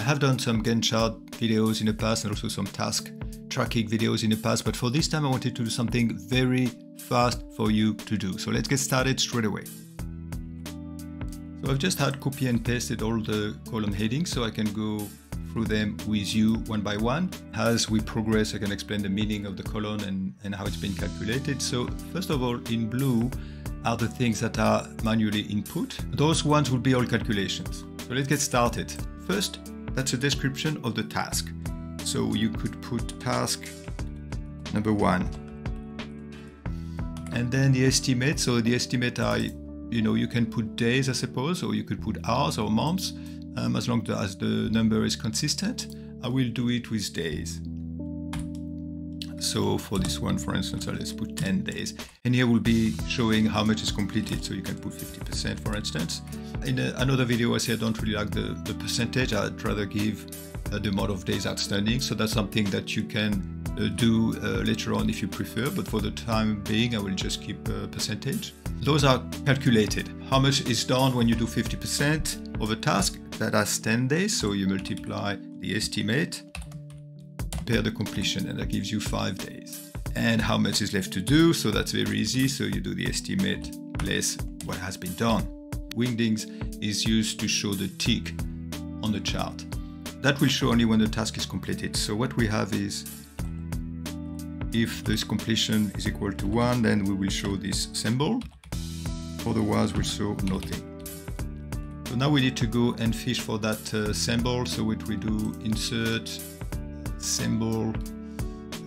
I have done some Gantt chart videos in the past and also some task tracking videos in the past, but for this time I wanted to do something very fast for you to do. So let's get started straight away. So I've just had copy and pasted all the column headings so I can go through them with you one by one. As we progress, I can explain the meaning of the column and, and how it's been calculated. So first of all, in blue are the things that are manually input. Those ones will be all calculations. So let's get started. First, that's a description of the task. So you could put task number one. And then the estimate. So the estimate are, you know, you can put days, I suppose, or you could put hours or months um, as long as the number is consistent. I will do it with days. So for this one, for instance, let's put 10 days. And here we'll be showing how much is completed. So you can put 50%, for instance. In a, another video, I said I don't really like the, the percentage. I'd rather give uh, the amount of days outstanding. So that's something that you can uh, do uh, later on if you prefer. But for the time being, I will just keep a percentage. Those are calculated. How much is done when you do 50% of a task? That has 10 days. So you multiply the estimate per the completion and that gives you five days. And how much is left to do? So that's very easy. So you do the estimate less what has been done. Wingdings is used to show the tick on the chart. That will show only when the task is completed. So what we have is if this completion is equal to one, then we will show this symbol. Otherwise, we'll show nothing. So now we need to go and fish for that uh, symbol. So what we do, insert symbol.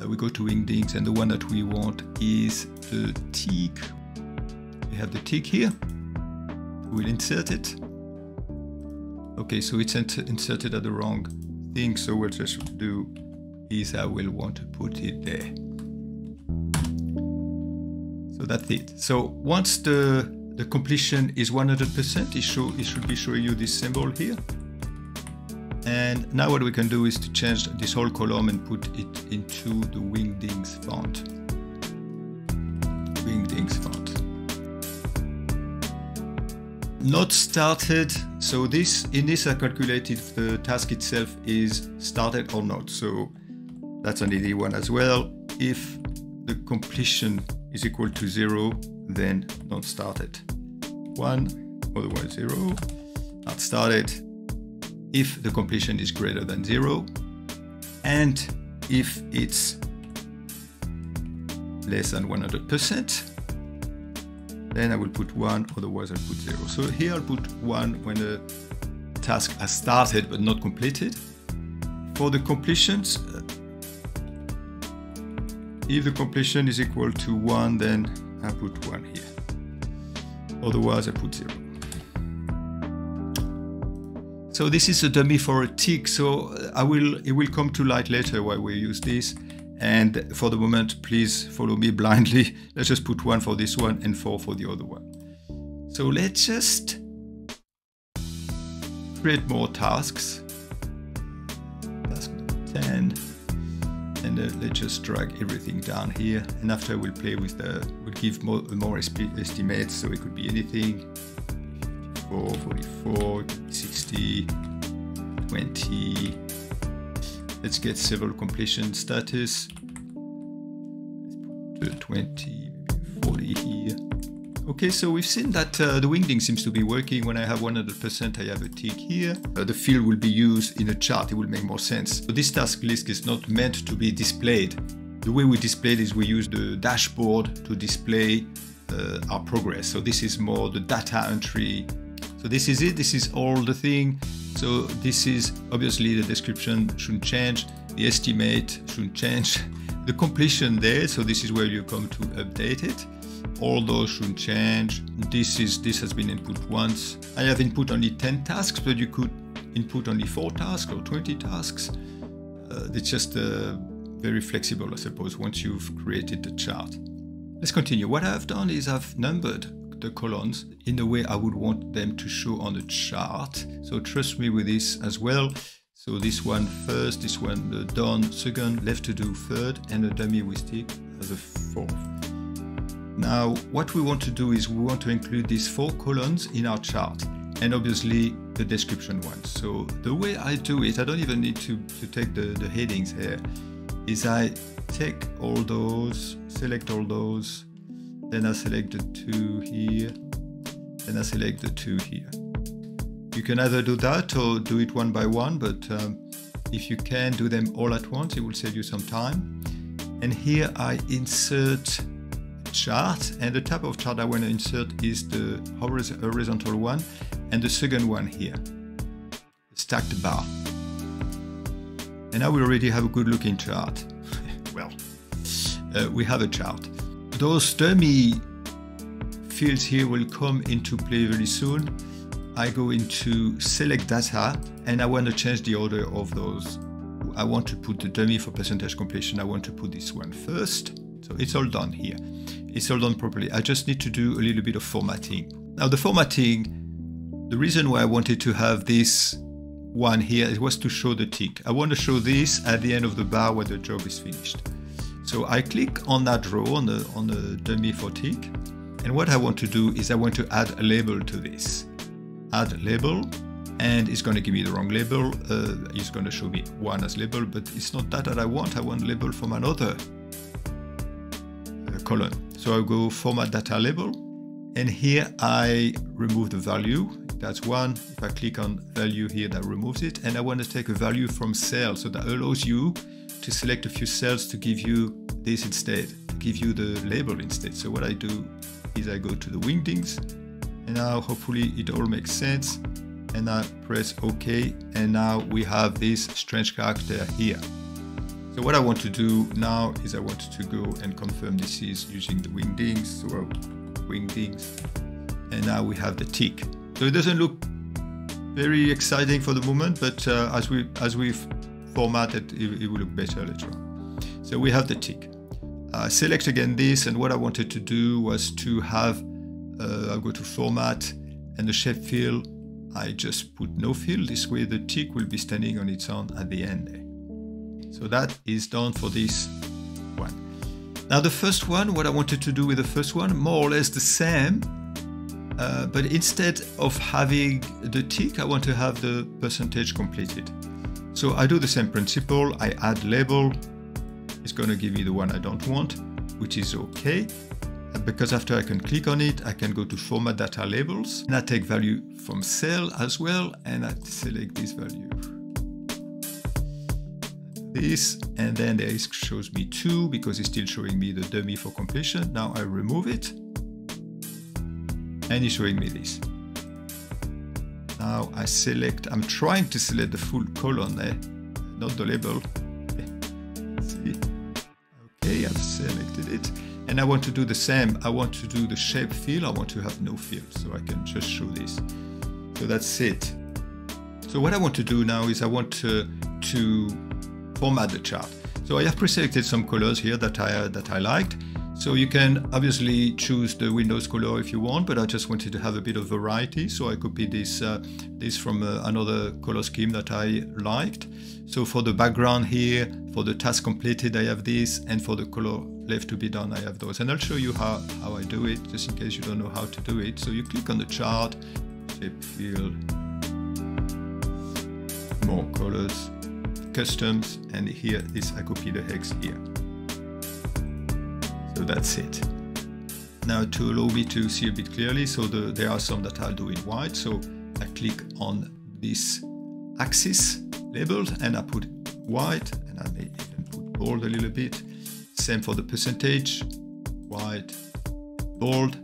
Uh, we go to Wingdings and the one that we want is the tick. We have the tick here. We'll insert it. Okay, so it's inserted at the wrong thing, so what I should do is I will want to put it there. So that's it. So once the, the completion is 100%, it, show, it should be showing you this symbol here. And now what we can do is to change this whole column and put it into the Wingdings font. Wingdings font. Not started. So this in this I calculated the task itself is started or not. So that's an easy one as well. If the completion is equal to zero, then not started. One, otherwise zero. Not started if the completion is greater than zero and if it's less than 100%, then I will put one, otherwise I'll put zero. So here I'll put one when the task has started but not completed. For the completions, uh, if the completion is equal to one, then I put one here. Otherwise I put zero. So this is a dummy for a tick. So I will it will come to light later why we use this. And for the moment, please follow me blindly. Let's just put one for this one and four for the other one. So let's just create more tasks. Task 10. And uh, let's just drag everything down here. And after we'll play with the, we'll give more, more estimates. So it could be anything. 44, 60, 20. Let's get several completion status. Let's put 20, 40 here. Okay, so we've seen that uh, the wingding seems to be working. When I have 100%, I have a tick here. Uh, the field will be used in a chart. It will make more sense. So this task list is not meant to be displayed. The way we display it is we use the dashboard to display uh, our progress. So this is more the data entry so this is it, this is all the thing. So this is obviously the description shouldn't change, the estimate shouldn't change, the completion there, so this is where you come to update it. All those shouldn't change. This is this has been input once. I have input only 10 tasks, but you could input only 4 tasks or 20 tasks. Uh, it's just uh, very flexible, I suppose, once you've created the chart. Let's continue. What I've done is I've numbered the columns in the way I would want them to show on the chart. So trust me with this as well. So this one first, this one the done second, left to do third, and a dummy with stick as a fourth. Now, what we want to do is we want to include these four columns in our chart. and obviously the description one. So the way I do it, I don't even need to, to take the, the headings here, is I take all those, select all those, then I select the two here, then I select the two here. You can either do that or do it one by one, but um, if you can do them all at once, it will save you some time. And here I insert chart and the type of chart I want to insert is the horizontal one and the second one here, stacked bar. And now we already have a good looking chart. well, uh, we have a chart. Those dummy fields here will come into play very soon. I go into select data and I want to change the order of those. I want to put the dummy for percentage completion. I want to put this one first. So it's all done here. It's all done properly. I just need to do a little bit of formatting. Now the formatting, the reason why I wanted to have this one here it was to show the tick. I want to show this at the end of the bar where the job is finished. So I click on that row on the on the dummy for tick, and what I want to do is I want to add a label to this. Add label, and it's going to give me the wrong label. Uh, it's going to show me one as label, but it's not that that I want. I want label from another uh, column. So I go format data label, and here I remove the value that's one. If I click on value here, that removes it. And I want to take a value from cell. So that allows you to select a few cells to give you this instead, give you the label instead. So what I do is I go to the wingdings and now hopefully it all makes sense. And I press OK. And now we have this strange character here. So what I want to do now is I want to go and confirm this is using the wingdings. So wingdings. And now we have the tick. So it doesn't look very exciting for the moment, but uh, as we as we've formatted, it, it, will look better later on. So we have the tick. Uh, select again this, and what I wanted to do was to have, uh, I'll go to format, and the shape fill, I just put no fill. This way the tick will be standing on its own at the end. So that is done for this one. Now the first one, what I wanted to do with the first one, more or less the same, uh, but instead of having the tick, I want to have the percentage completed. So I do the same principle. I add label. It's going to give me the one I don't want, which is okay. Because after I can click on it, I can go to format data labels and I take value from cell as well and I select this value. This and then there is shows me two because it's still showing me the dummy for completion. Now I remove it and it's showing me this. Now I select, I'm trying to select the full column there, not the label. See? Okay, I've selected it. And I want to do the same. I want to do the shape fill. I want to have no fill, so I can just show this. So that's it. So what I want to do now is I want to, to format the chart. So I have pre-selected some colors here that I, that I liked. So you can obviously choose the Windows color if you want, but I just wanted to have a bit of variety. So I copied this, uh, this from uh, another color scheme that I liked. So for the background here, for the task completed, I have this, and for the color left to be done, I have those. And I'll show you how, how I do it, just in case you don't know how to do it. So you click on the chart, shape fill, more colors, customs, and here is I copy the hex here. So that's it. Now to allow me to see a bit clearly, so the, there are some that I'll do in white. So I click on this axis labeled and I put white I may even put bold a little bit. Same for the percentage, white, bold,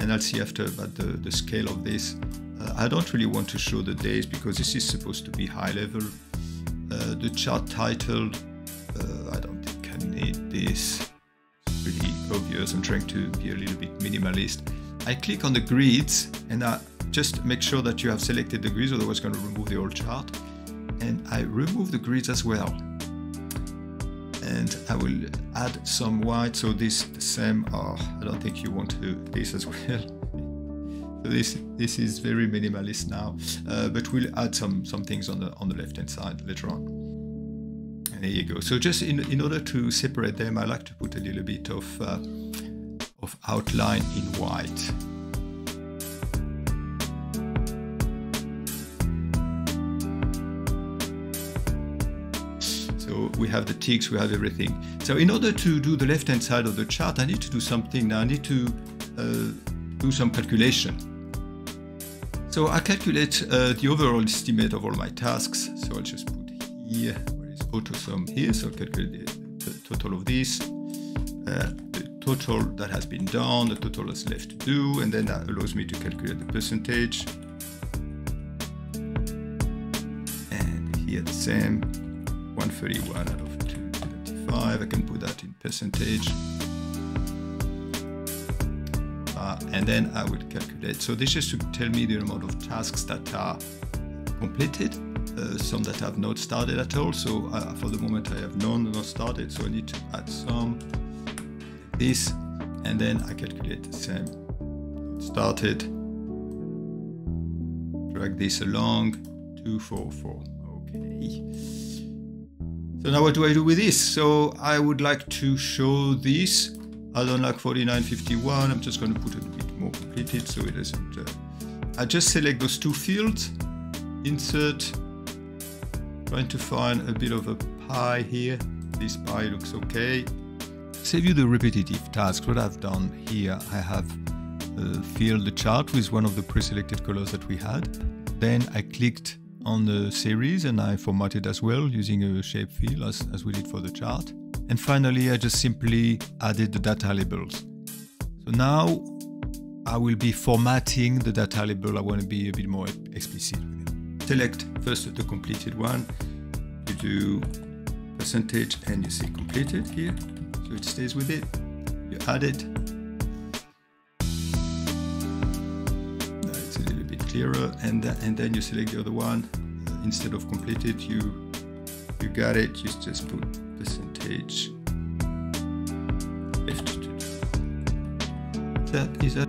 and I'll see after about the, the scale of this. Uh, I don't really want to show the days because this is supposed to be high level. Uh, the chart title, uh, I don't think I need this It's pretty obvious. I'm trying to be a little bit minimalist. I click on the grids and I just make sure that you have selected the grids, otherwise it's going to remove the old chart. And I remove the grids as well. And I will add some white, so this the same. Oh, I don't think you want to do this as well. so this this is very minimalist now, uh, but we'll add some some things on the on the left hand side later on. And there you go. So just in, in order to separate them, I like to put a little bit of, uh, of outline in white. We have the ticks, we have everything. So in order to do the left-hand side of the chart, I need to do something now. I need to uh, do some calculation. So I calculate uh, the overall estimate of all my tasks. So I'll just put here, where is AutoSum here. So I'll calculate the, the total of this, uh, the total that has been done, the total that's left to do, and then that allows me to calculate the percentage. And here the same, 131 out of 275. I can put that in percentage. Uh, and then I would calculate. So this is to tell me the amount of tasks that are completed, uh, some that have not started at all. So uh, for the moment I have none not started. So I need to add some, this, and then I calculate the same. Not Started, drag this along, 244, okay. So now what do I do with this? So I would like to show this. I don't like 4951. I'm just going to put it a bit more completed so it doesn't. Uh, I just select those two fields, insert, trying to find a bit of a pie here. This pie looks okay. Save you the repetitive tasks. What I've done here, I have uh, filled the chart with one of the pre-selected colors that we had. Then I clicked on the series and I formatted as well using a shape fill as, as we did for the chart. And finally, I just simply added the data labels. So now I will be formatting the data label. I want to be a bit more explicit with it. Select first the completed one. You do percentage and you see completed here. So it stays with it. You add it. A clearer. And, and then you select the other one. Uh, instead of completed, you you got it. You just put percentage. That is that.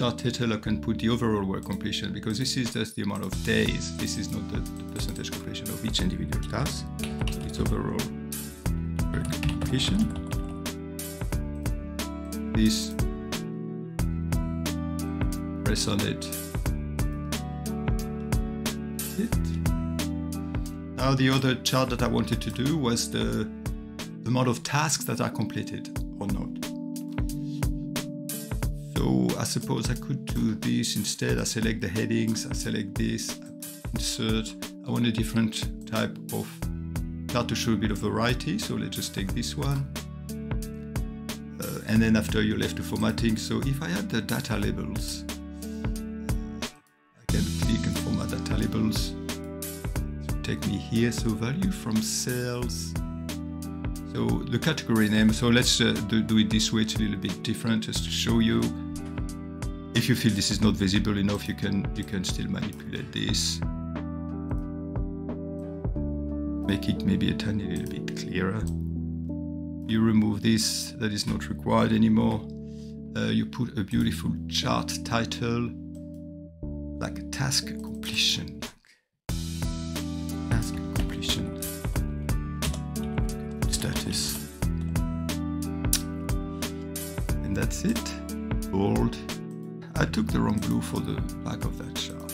Chart title I can put the overall work completion because this is just the amount of days. This is not the, the percentage completion of each individual task. So it's overall work completion. This press on it. it. Now the other chart that I wanted to do was the, the amount of tasks that are completed I suppose I could do this instead. I select the headings, I select this, insert. I want a different type of chart to show a bit of variety. So let's just take this one. Uh, and then after you're left to formatting. So if I add the data labels, I can click and format data labels. Take me here. So value from cells. So the category name. So let's uh, do, do it this way. It's a little bit different just to show you if you feel this is not visible enough, you can you can still manipulate this. Make it maybe a tiny little bit clearer. You remove this that is not required anymore. Uh, you put a beautiful chart title, like task completion. Task completion. Status. And that's it. Bold. I took the wrong blue for the back of that chart.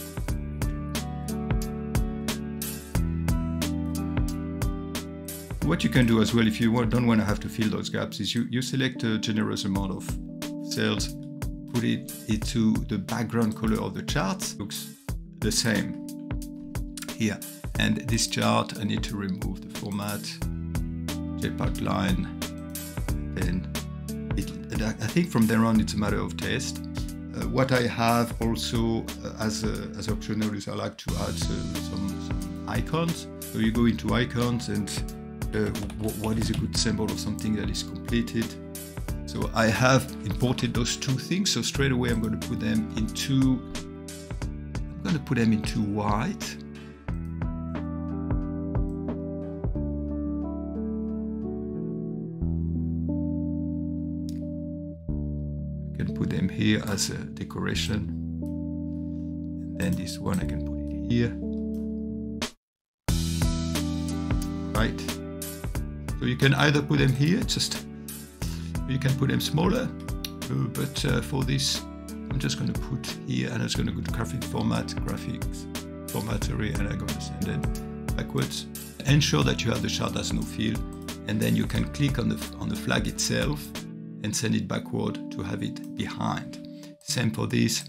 What you can do as well, if you don't want to have to fill those gaps, is you, you select a generous amount of cells, put it into the background color of the chart, looks the same here. And this chart, I need to remove the format, shape outline, then it, I think from there on it's a matter of taste. Uh, what I have also uh, as, a, as optional is I like to add uh, some, some, icons. So you go into icons and uh, what is a good symbol of something that is completed. So I have imported those two things. So straight away I'm going to put them into, I'm going to put them into white. Here as a decoration. And then this one I can put it here. Right. So you can either put them here, just you can put them smaller, uh, but uh, for this, I'm just going to put here and it's going to go to graphic format, graphics, format array, and I'm going to send it backwards. Ensure that you have the chart as no fill, and then you can click on the on the flag itself and send it backward to have it behind. Same for this.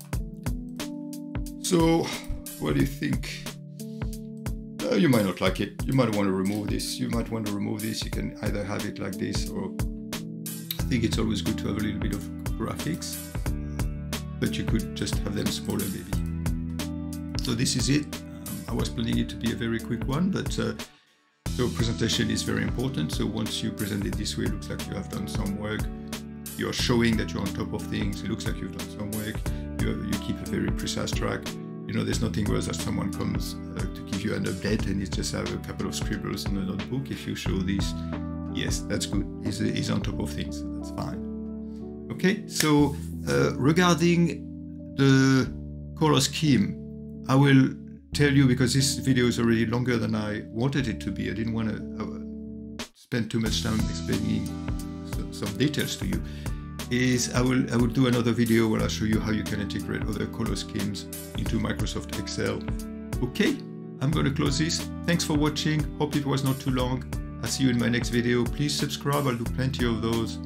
So, what do you think? Uh, you might not like it. You might want to remove this. You might want to remove this. You can either have it like this or I think it's always good to have a little bit of graphics, but you could just have them smaller maybe. So this is it. Um, I was planning it to be a very quick one, but uh, so presentation is very important. So once you present it this way, it looks like you have done some work. You're showing that you're on top of things. It looks like you've done some work. You, you keep a very precise track you know, there's nothing worse that someone comes uh, to give you an update and you just have a couple of scribbles in a notebook. If you show this, yes, that's good. He's, he's on top of things. That's fine. Okay, so uh, regarding the color scheme, I will tell you because this video is already longer than I wanted it to be. I didn't want to uh, spend too much time explaining some details to you is I will I will do another video where I'll show you how you can integrate other color schemes into Microsoft Excel. Okay, I'm going to close this. Thanks for watching. Hope it was not too long. I'll see you in my next video. Please subscribe. I'll do plenty of those.